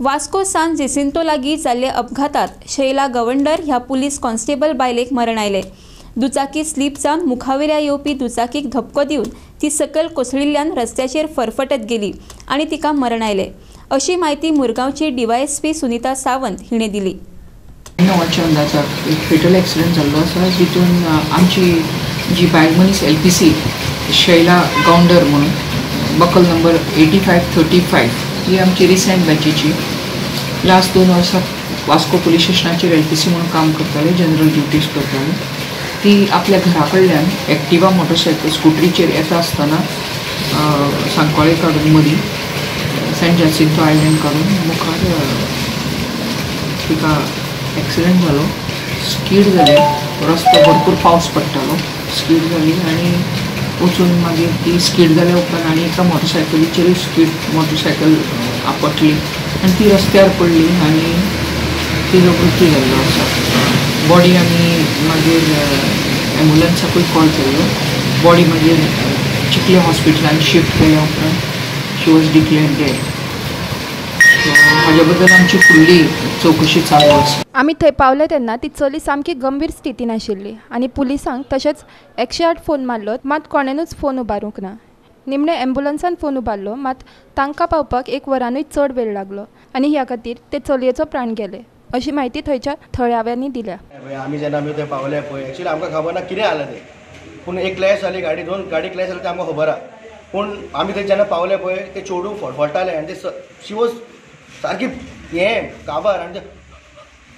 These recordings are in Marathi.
वास्को सान जेसिंतो लागीं जाल्ले अपघातांत शैला गवंडर ह्या पुलीस कॉन्स्टेबल बायलेक मरण आयलें दुचाकी स्लीप जावन मुखावेल्या येवपी दुचाकीक धपको दिवन ती सकयल कोसळिल्ल्यान रस्त्याचेर फरफटत गेली आनी तिका मरण आयलें अशी माहिती मुरगांवची डीवायएसपी सुनीता सावंत हिणें दिली. णवाच्या एक फेटल ॲक्सिडेंट जाल्लो आसा जितून आमची जी बायल मनीस L P C Shaila Gawandar म्हणून buckle number eighty five thirty five ही आमची रिसेंट बॅचीची. लास्ट दोन वर्सां वास्को पुलीस स्टेशनाचेर एल पी सी म्हणून काम करताले जनरल ड्युटीज करताले ती आपल्या घरा कडल्यान एक्टिवा मोटरसायकल स्कुटरीचेर येता आसतना सांकवाळे काडून मदीं सेंट जासिंतो आयलँड काडून मुखार तिका एक्सिडेंट जालो स्कीड जाली रस्तो भरपूर पावस पडटालो स्कीड जाली आनी वचून मागीर ती स्कीड जाल्या उपरांत आनी एका मोटरसायकलीचेरूय स्कीड मोटरसायकल आपटली. आनी ती रस्त्यार पडली आनी तिजो मृत्यू जाल्लो आसा बॉडी आमी मागीर एम्बुलन्साकूय कॉल. केल्लो बॉडी मागीर अ, चिखले हॉस्पिटलान शिफ्ट केल्या उपरांत. शी वॉज डिक्लेअर डेड हाज्या बद्दल आमची फुडली चवकशी चालू आसा आमी थंय पावले तेन्ना ती चली सामकी गंभीर स्थितीन आशिल्ली आनी पुलिसांक तशेंच एकशे आठ फोन मारलो मात कोणेनूच फोन उबारूंक ना. निमणे एम्बुलन्सान फोन उबारलो मात तांकां पावपाक एक वरानूय चड वेळ लागलो. आनी ह्या खातीर ते चलयेचो प्राण गेले अशी म्हायती थंयच्या थळाव्यांनी दिल्या. आमी जेन्ना आमी थंय पावले पळय. एक्चुली आमकां खबर ना कितें जालें तें. पूण एक क्लॅश जाली गाडी दोन गाडी क्लॅश जाली तें आमकां खबर आहा. पूण आमी थंय जेन्ना पावले पळय ते चेडू फडफडटाले आनी ते शी वॉज सारकी हें काबार आनी ते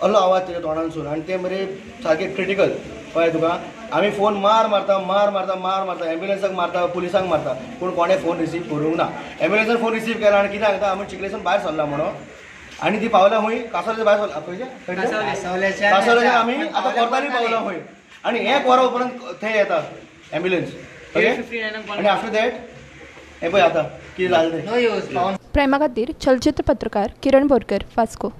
असलो आवाज तेच्या तोंडानसून आनी ते मरे सारके क्रिटिकल कळ्ळें तुका आमी फोन मार मारता मार मारता मार मारता एम्बुलन्साक मारता पुलिसांक मारता। पूण कोणें फोन रिसीव करूंक ना। एम्बुलन्सान फोन रिसीव केला आनी कितें सांगता आमी चिकलेसून भायर सरला म्हणून. आनी ती पावल्या खंय कासावलेच्या भायर सरला खंयच्या कासावलेच्या आमी आतां कोर्टानी पावला खंय आनी एक वरां उपरांत थंय येता एम्बुलन्स आनी आफ्टर दॅट हें पळय आतां कितें जालें तें प्रेमा खातीर चलचित्र पत्रकार किरण बोरकर वास्को.